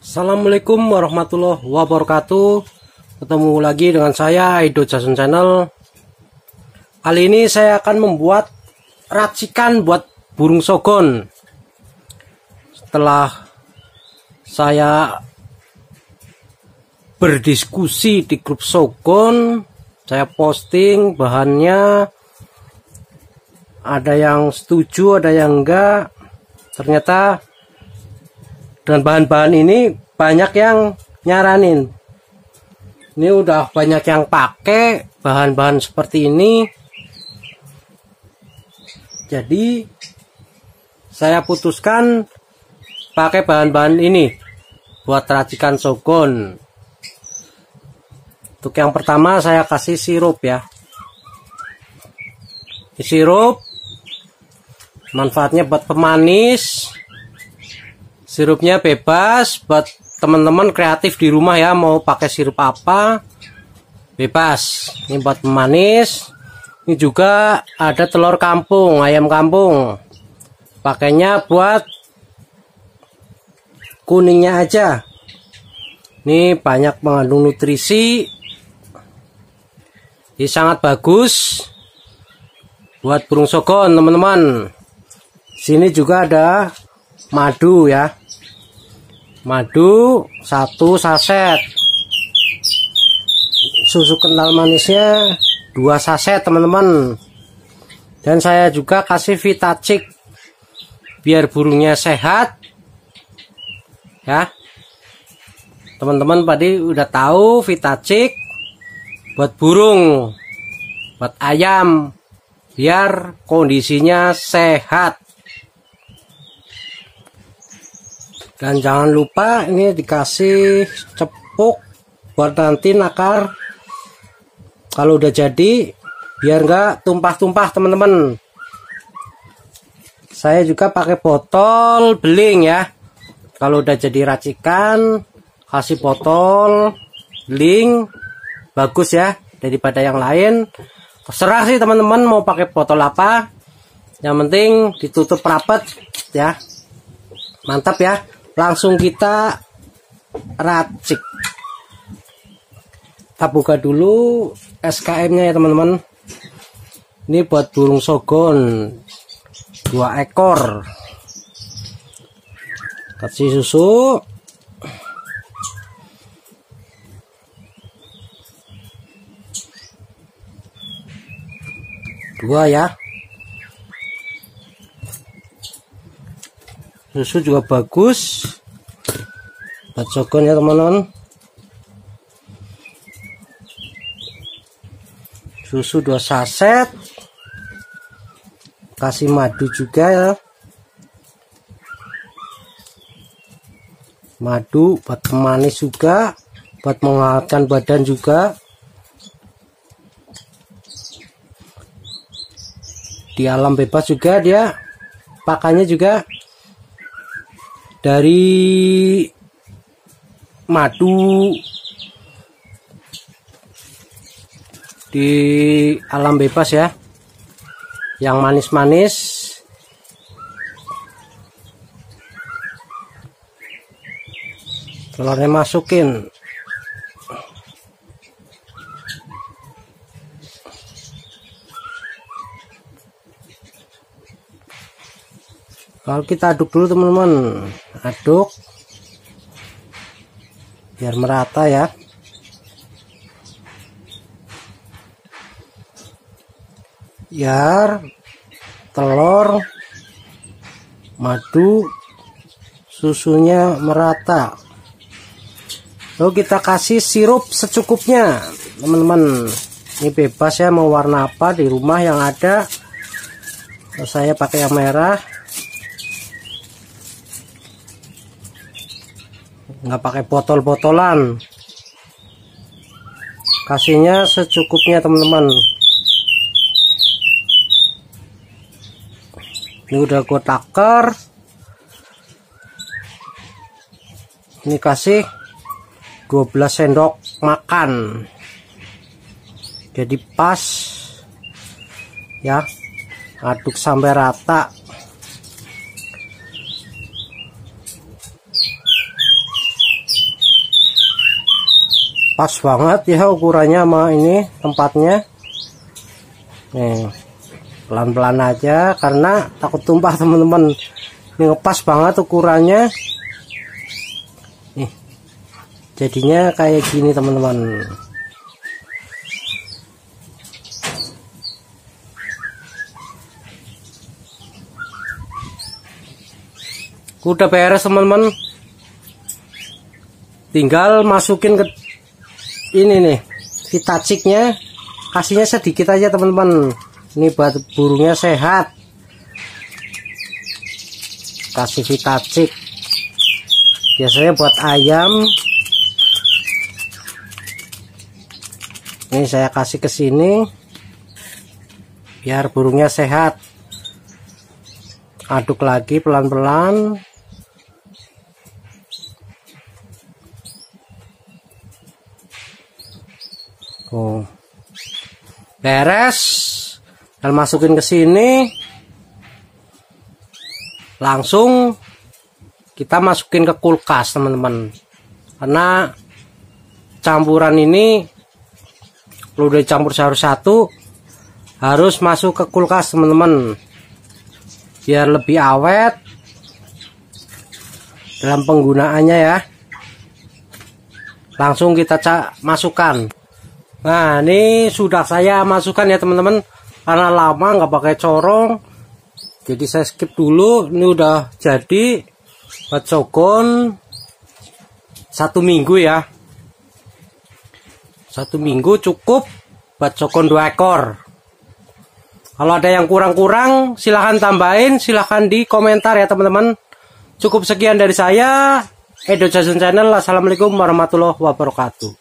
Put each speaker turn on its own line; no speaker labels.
Assalamualaikum warahmatullahi wabarakatuh. Ketemu lagi dengan saya Aido Jason Channel. Kali ini saya akan membuat racikan buat burung sogon. Setelah saya berdiskusi di grup sogon Saya posting bahannya. Ada yang setuju ada yang enggak. Ternyata dengan bahan-bahan ini banyak yang nyaranin. Ini udah banyak yang pakai bahan-bahan seperti ini. Jadi saya putuskan pakai bahan-bahan ini buat racikan sogon untuk yang pertama saya kasih sirup ya. Sirup manfaatnya buat pemanis sirupnya bebas buat teman-teman kreatif di rumah ya mau pakai sirup apa bebas. Ini buat pemanis. Ini juga ada telur kampung ayam kampung. Pakainya buat kuningnya aja. Ini banyak mengandung nutrisi. Ini sangat bagus buat burung sogon teman-teman. Sini juga ada madu ya madu satu saset. Susu kental manisnya dua saset teman-teman. Dan saya juga kasih vitacik biar burungnya sehat. Ya. Teman-teman tadi udah tahu vitacik buat burung buat ayam biar kondisinya sehat dan jangan lupa ini dikasih cepuk buat nanti nakar. Kalau udah jadi biar enggak tumpah-tumpah teman-teman. Saya juga pakai botol beling ya. Kalau udah jadi racikan kasih botol beling. Bagus ya daripada yang lain. Terserah sih teman-teman mau pakai botol apa. Yang penting ditutup rapat ya. Mantap ya langsung kita racik. Kita buka dulu SKM nya ya teman-teman. Ini buat burung sogon. Dua ekor. Kasih susu. Dua ya susu juga bagus. Buat sogon ya teman-teman. Susu dua saset. Kasih madu juga ya. Madu buat pemanis juga. Buat menghangatkan badan juga. Di alam bebas juga dia. Pakannya juga dari madu di alam bebas ya. Yang manis-manis. Telurnya masukin kalau kita aduk dulu teman-teman. Aduk. Biar merata ya. Biar telur madu susunya merata. Lalu kita kasih sirup secukupnya teman-teman. Ini bebas ya mau warna apa di rumah yang ada. Saya pakai yang merah nggak pakai botol-botolan. Kasihnya secukupnya teman-teman. Ini udah gue takar ini kasih 12 sendok makan. Jadi pas. Ya aduk sampai rata pas banget ya ukurannya sama ini tempatnya. Nih pelan-pelan aja karena takut tumpah teman-teman. Ini ngepas banget ukurannya. Nih jadinya kayak gini teman-teman. Udah beres teman-teman. Tinggal masukin ke ini nih vitaciknya kasihnya sedikit aja teman-teman. Ini buat burungnya sehat. Kasih vitacik biasanya buat ayam. Ini saya kasih ke sini. Biar burungnya sehat. Aduk lagi pelan-pelan Oh. Beres. Dan masukin ke sini. Langsung kita masukin ke kulkas, teman-teman. Karena campuran ini kalau udah campur satu harus masuk ke kulkas, teman-teman. Biar lebih awet dalam penggunaannya ya. Langsung kita masukkan. Nah ini sudah saya masukkan ya teman-teman. Karena lama nggak pakai corong. Jadi saya skip dulu. Ini udah jadi. Bacokon satu minggu ya. Satu minggu cukup bacokon dua ekor. Kalau ada yang kurang-kurang silahkan tambahin silahkan di komentar ya teman-teman. Cukup sekian dari saya. Edo Jason Channel. Assalamualaikum warahmatullahi wabarakatuh